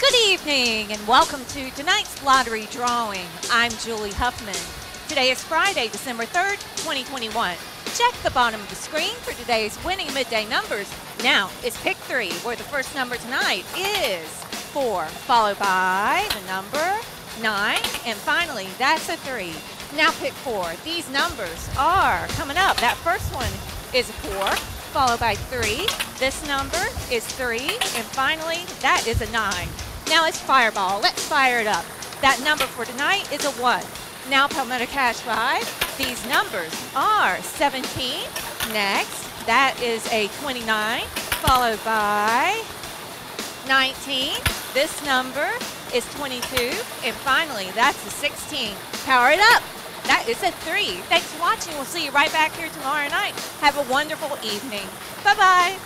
Good evening and welcome to tonight's lottery drawing. I'm Julie Huffman. Today is Friday, December 3rd, 2021. Check the bottom of the screen for today's winning midday numbers. Now, it's pick three, where the first number tonight is four, followed by the number nine, and finally, that's a three. Now pick four. These numbers are coming up. That first one is a four, followed by three. This number is three, and finally, that is a nine. Now it's fireball. Let's fire it up. That number for tonight is a one. Now Palmetto Cash 5. These numbers are 17. Next, that is a 29, followed by 19. This number is 22. And finally, that's a 16. Power it up. That is a 3. Thanks for watching. We'll see you right back here tomorrow night. Have a wonderful evening. Bye-bye.